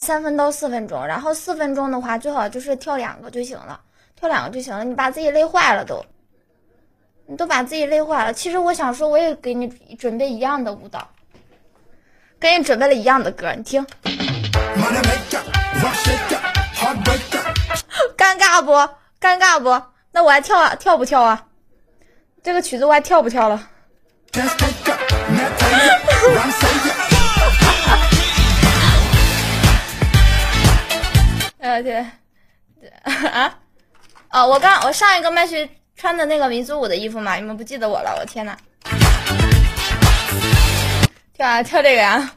三分到四分钟，然后四分钟的话最好就是跳两个就行了，跳两个就行了。你把自己累坏了都，你都把自己累坏了。其实我想说，我也给你准备一样的舞蹈，给你准备了一样的歌，你听。尴尬不？尴尬不？那我还跳啊？跳不跳啊？这个曲子我还跳不跳了？呃对，啊，哦，我刚我上一个麦序穿的那个民族舞的衣服嘛，你们不记得我了？我天呐！跳啊跳这个呀！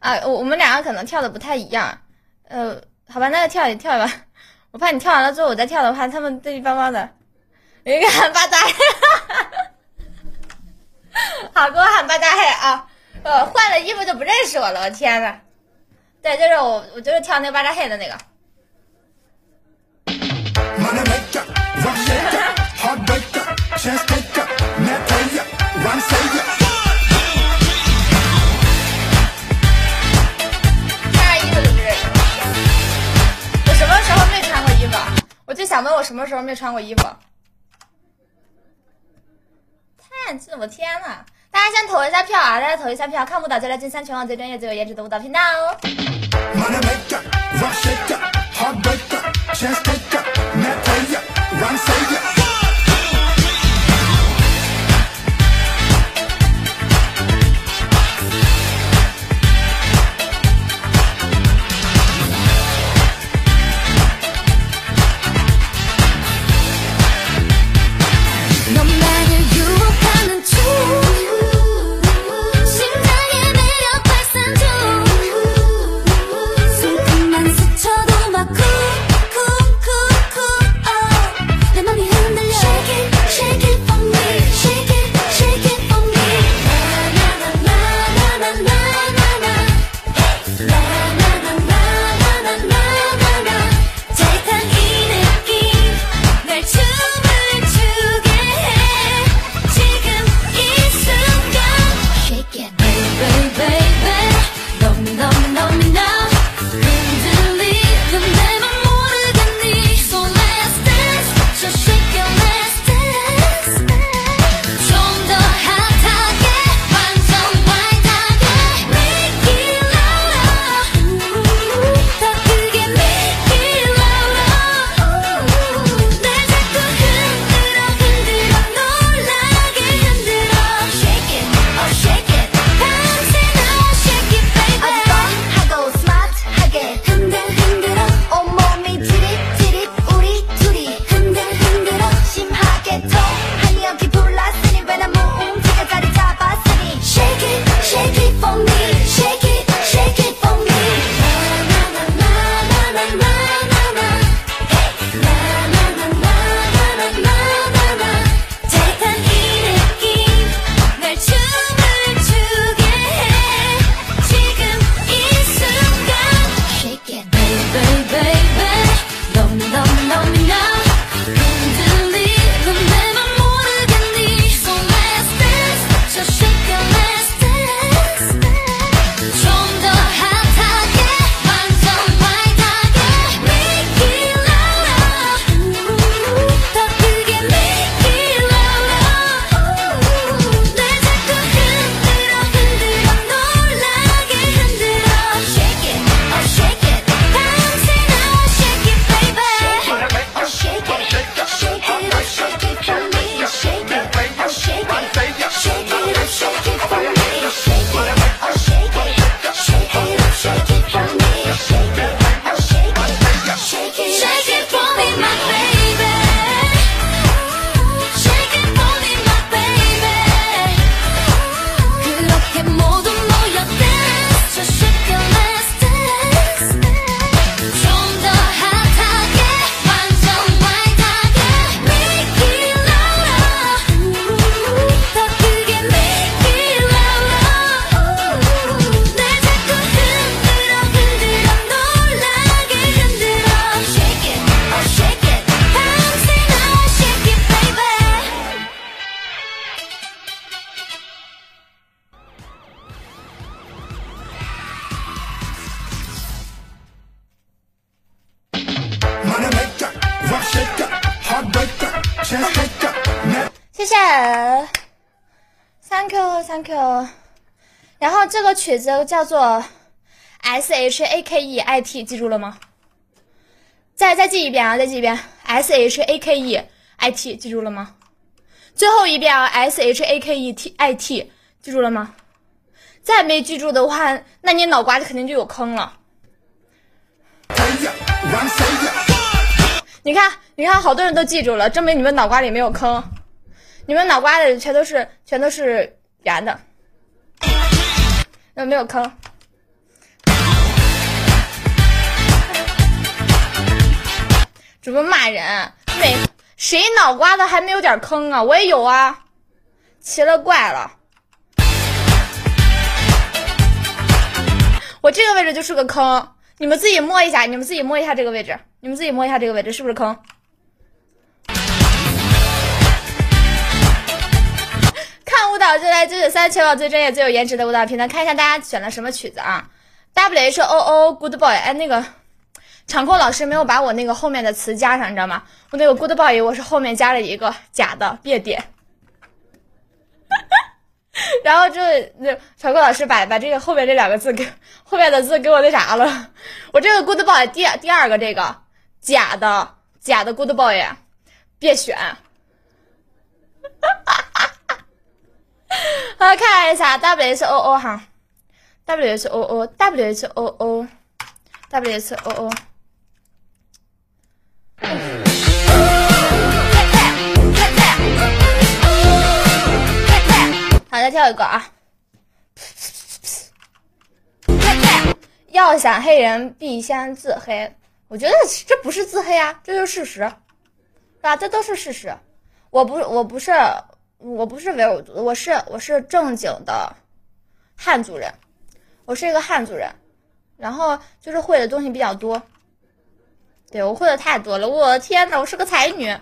啊，我我们两个可能跳的不太一样，呃，好吧，那就跳一跳吧。我怕你跳完了之后我再跳的话，他们这一帮帮的，一个喊八大黑，好，给我喊八大黑啊！呃，换了衣服就不认识我了，我天呐！对，就是我，我就是跳那个巴扎嘿的那个。我什么时候没穿过衣服？我就想问我什么时候没穿过衣服？太暗了，我天呐！大家先投一下票啊！大家投一下票，看舞蹈就来进三全网最专业、最有颜值的舞蹈频道哦。money maker, rock shaker, heartbreaker, chance taker, mad player, rhyme sayer. 谢谢，Thank you，Thank you。然后这个曲子叫做 S H A K E I T，记住了吗？再再记一遍啊，再记一遍 S H A K E I T，记住了吗？最后一遍啊，S H A K E T I T，记住了吗？再没记住的话，那你脑瓜子肯定就有坑了。你看，你看，好多人都记住了，证明你们脑瓜里没有坑，你们脑瓜里全都是全都是圆的，那没有坑。主播骂人，每谁脑瓜子还没有点坑啊？我也有啊，奇了怪了，我这个位置就是个坑，你们自己摸一下，你们自己摸一下这个位置，你们自己摸一下这个位置是不是坑？看舞蹈就来九九三，全网最专业、最有颜值的舞蹈平台。看一下大家选了什么曲子啊？W H O O Good Boy，哎，那个场控老师没有把我那个后面的词加上，你知道吗？我那个 Good Boy 我是后面加了一个假的别点，然后就那小郭老师把把这个后面这两个字给后面的字给我那啥了。我这个 Good Boy 第第二个这个假的假的 Good Boy 别选。我，看一下 W H O O 哈，W H O O W H O O W H O O。再跳一个啊！要想黑人，必先自黑。我觉得这不是自黑啊，这就是事实，是吧？这都是事实。我不，我不是，我不是维吾尔族，我是我是正经的汉族人，我是一个汉族人，然后就是会的东西比较多。对我会的太多了，我的天呐，我是个才女。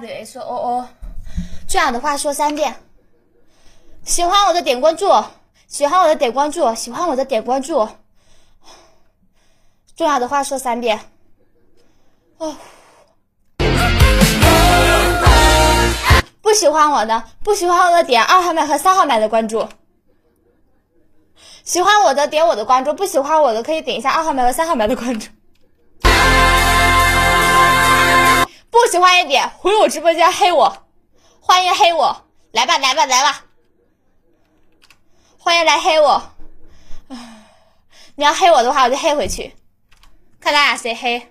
W H O O，这样的话说三遍。喜欢我的点关注，喜欢我的点关注，喜欢我的点关注。重要的话说三遍。哦，不喜欢我的，不喜欢我的点二号麦和三号麦的关注。喜欢我的点我的关注，不喜欢我的可以点一下二号麦和三号麦的关注。不喜欢也点回我直播间黑我，欢迎黑我，来吧来吧来吧，欢迎来黑我。你要黑我的话，我就黑回去，看咱俩谁黑。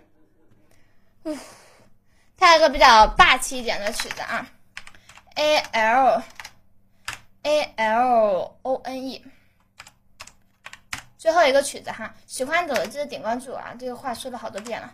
嗯，它有个比较霸气一点的曲子啊，A L A L O N E。最后一个曲子哈，喜欢的记得点关注啊！这个话说了好多遍了。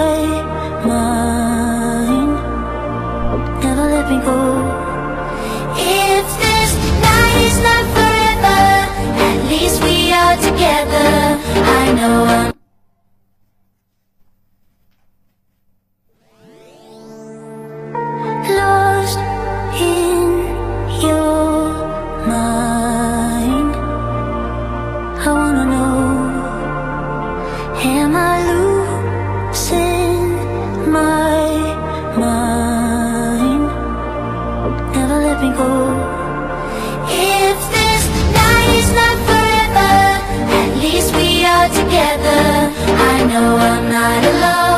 together. I know I'm not alone.